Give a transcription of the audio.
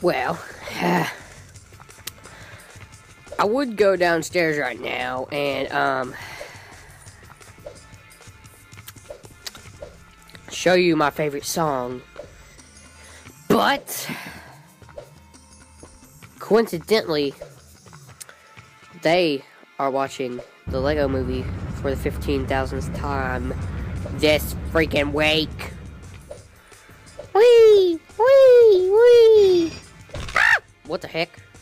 Well, I would go downstairs right now and um show you my favorite song. But coincidentally, they are watching the Lego movie for the 15,000th time this freaking week. What the heck?